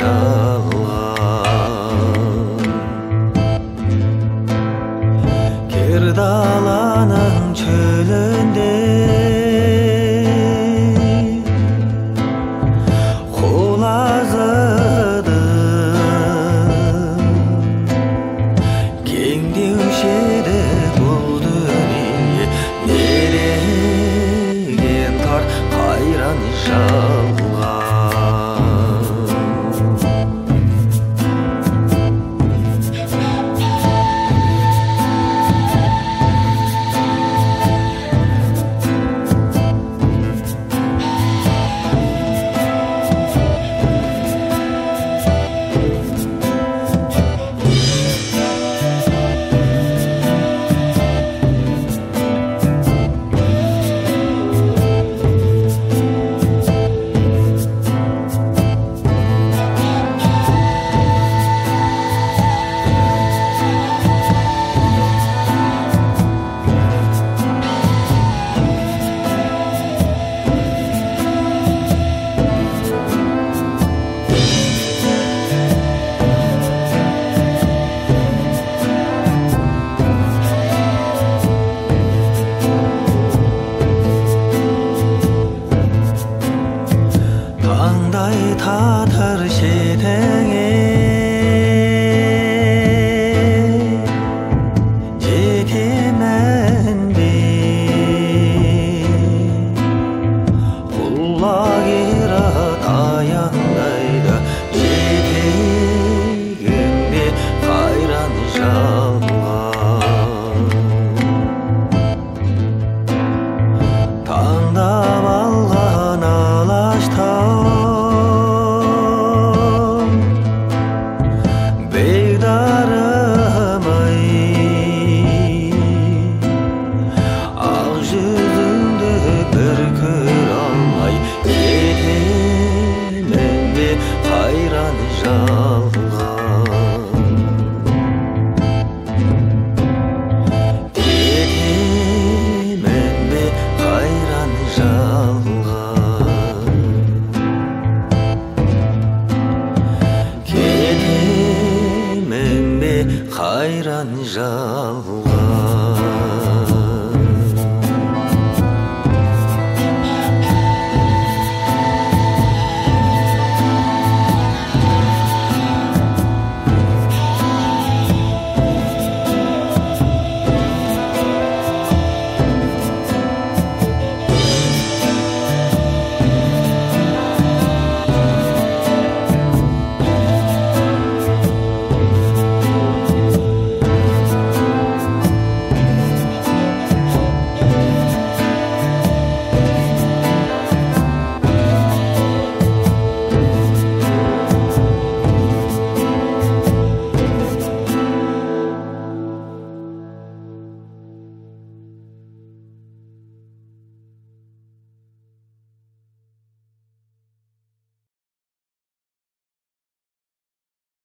жалған кер даланың чөлінде 上。Қайран жал